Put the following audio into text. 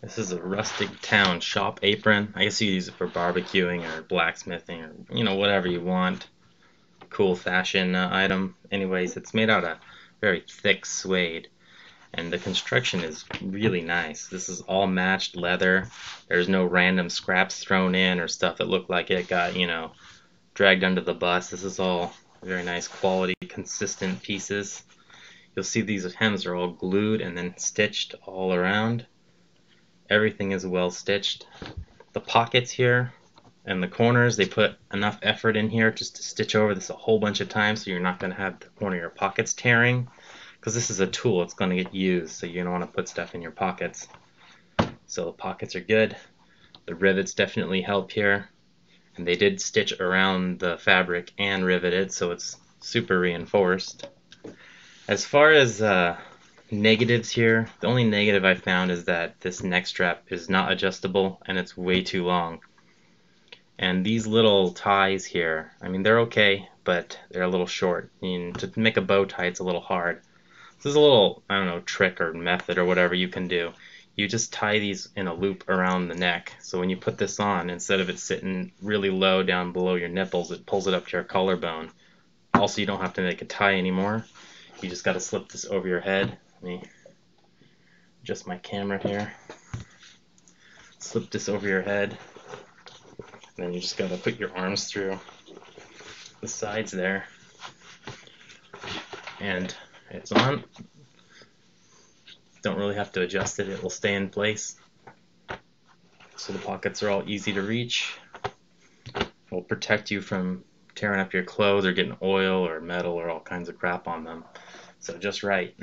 This is a rustic town shop apron. I guess you use it for barbecuing or blacksmithing or you know whatever you want. Cool fashion uh, item. Anyways, it's made out of very thick suede and the construction is really nice. This is all matched leather. There's no random scraps thrown in or stuff that looked like it got, you know, dragged under the bus. This is all very nice quality, consistent pieces. You'll see these hems are all glued and then stitched all around. Everything is well stitched. The pockets here and the corners, they put enough effort in here just to stitch over this a whole bunch of times so you're not going to have the corner of your pockets tearing because this is a tool, it's going to get used, so you don't want to put stuff in your pockets. So the pockets are good. The rivets definitely help here. And they did stitch around the fabric and riveted, so it's super reinforced. As far as uh, negatives here, the only negative I found is that this neck strap is not adjustable and it's way too long. And these little ties here, I mean they're okay, but they're a little short. I mean, to make a bow tie it's a little hard. This is a little, I don't know, trick or method or whatever you can do. You just tie these in a loop around the neck. So when you put this on, instead of it sitting really low down below your nipples, it pulls it up to your collarbone. Also, you don't have to make a tie anymore. You just got to slip this over your head. Me adjust my camera here. Slip this over your head. And then you just got to put your arms through the sides there. And it's on. Don't really have to adjust it, it will stay in place. So the pockets are all easy to reach. Will protect you from tearing up your clothes or getting oil or metal or all kinds of crap on them. So just right.